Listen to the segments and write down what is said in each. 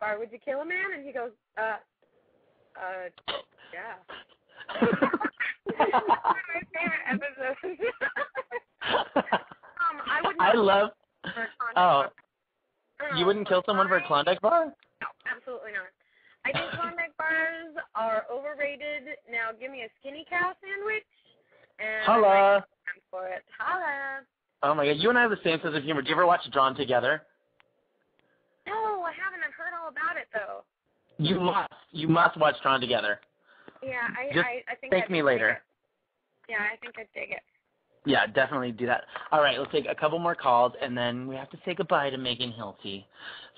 Bar, would you kill a man? And he goes, uh, uh, yeah. One of my favorite episodes. um, I would I love. for a Klondike Oh. You wouldn't kill someone for a Klondike bar? No, absolutely not. I think Klondike bars are overrated. Now give me a skinny cow sandwich. And Holla. stand for it. Holla. Oh my god, you and I have the same sense of humor. Do you ever watch Drawn Together? No, I haven't. I've heard all about it though. You must. You must watch Drawn Together. Yeah, I Just I, I think thank I'd me dig later. it. Yeah, I think I'd dig it. Yeah, definitely do that. All right, let's take a couple more calls, and then we have to say goodbye to Megan Hilty.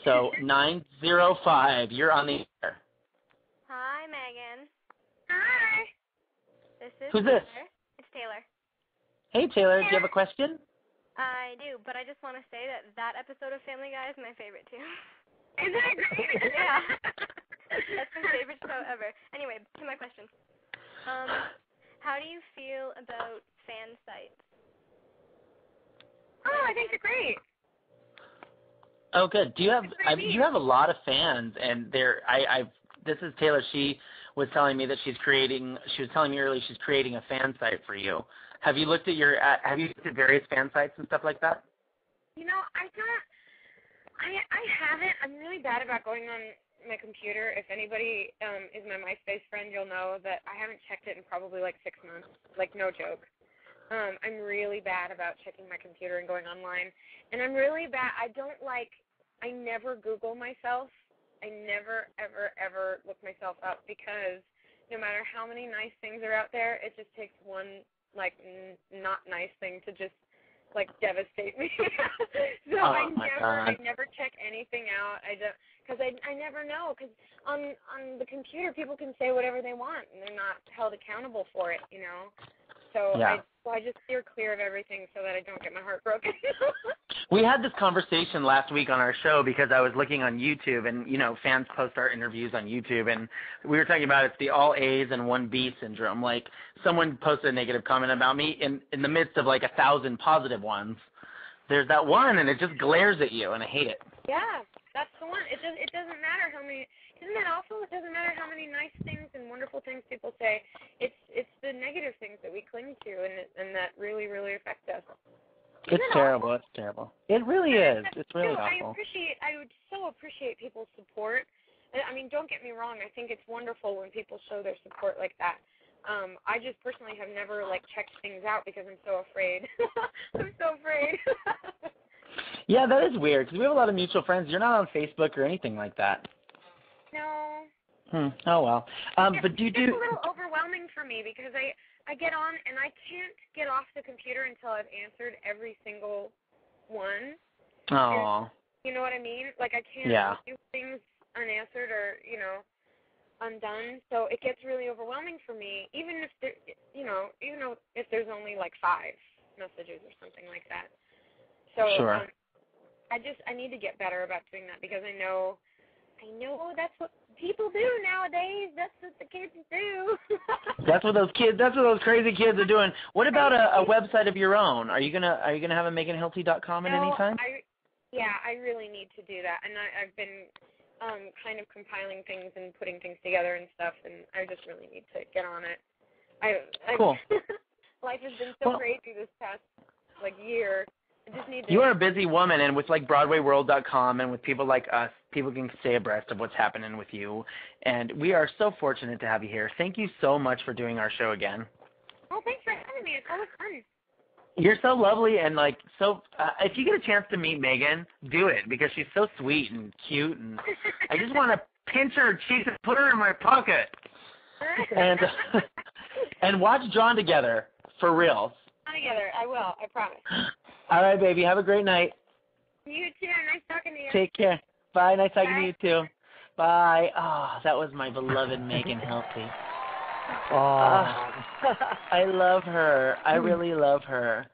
So 905, you're on the air. Hi, Megan. Hi. This is Who's this? It's Taylor. Hey, Taylor, do you have a question? I do, but I just want to say that that episode of Family Guy is my favorite too. Isn't it great? Yeah. That's my favorite show ever. Anyway, to my question. Um, how do you feel about fan sites? Oh, I think they're great. Oh, good. Do you have? I, you have a lot of fans, and they're. I, I've. This is Taylor. She was telling me that she's creating. She was telling me earlier she's creating a fan site for you. Have you looked at your? Uh, have you looked at various fan sites and stuff like that? You know, I don't. I I haven't. I'm really bad about going on my computer. If anybody um is my MySpace friend, you'll know that I haven't checked it in probably like six months. Like no joke. Um, I'm really bad about checking my computer and going online. And I'm really bad. I don't like. I never Google myself. I never ever ever look myself up because no matter how many nice things are out there, it just takes one like n- not nice thing to just like devastate me. so Oh, I never God. I never check anything out. I don't because I I never know because on on the computer people can say whatever they want and they're not held accountable for it. You know. So Yeah. I so I just steer clear of everything so that I don't get my heart broken. We had this conversation last week on our show because I was looking on YouTube and you know fans post our interviews on YouTube and we were talking about it's the all A's and one B syndrome. Like someone posted a negative comment about me in in the midst of like a thousand positive ones. There's that one and it just glares at you and I hate it. Yeah, that's the one. It does. It doesn't matter how many. Isn't that awful? It doesn't matter how many nice things and wonderful things people say. It's it's the negative things that we cling to and it, and that really really affect us. It's Isn't it terrible. awful? It's terrible. It really is. It's really true. I appreciate. I would so appreciate people's support. I I mean, don't get me wrong. I think it's wonderful when people show their support like that. Um, I just personally have never like checked things out because I'm so afraid. I'm so afraid. Yeah, that is weird because we have a lot of mutual friends. You're not on Facebook or anything like that. no. Hmm. Oh well. Um, Yeah, but do you do? it's a little overwhelming for me because I I get on and I can't get off the computer until I've answered every single one. Oh. You know what I mean? Like I can't Yeah. do things unanswered or you know undone. So it gets really overwhelming for me, even if there, you know, even if there's only like five messages or something like that. So Sure. um, I just I need to get better about doing that because I know I know that's what people do nowadays. That's what the kids do. That's what those kids. That's what those crazy kids are doing. What about a, a website of your own? Are you gonna Are you gonna have a MeganHilty.com at no, any time? I yeah, I really need to do that, and I, I've been um kind of compiling things and putting things together and stuff, and I just really need to get on it. I, I Cool. life has been so Well- crazy this past like year. I just need to. You are a busy woman, and with like BroadwayWorld.com and with people like us, people can stay abreast of what's happening with you. And we are so fortunate to have you here. Thank you so much for doing our show again. Oh, thanks for having me. It's always fun. You're so lovely and like so. Uh, if you get a chance to meet Megan, do it because she's so sweet and cute, and I just want to pinch her cheeks and put her in my pocket. And and watch Drawn Together for real. together. I will. I promise. All right, baby. Have a great night. You too. Nice talking to you. Take care. Bye. Nice talking to you too. Bye. Oh, that was my beloved Megan Hilty. Oh, ah. I love her. I really love her.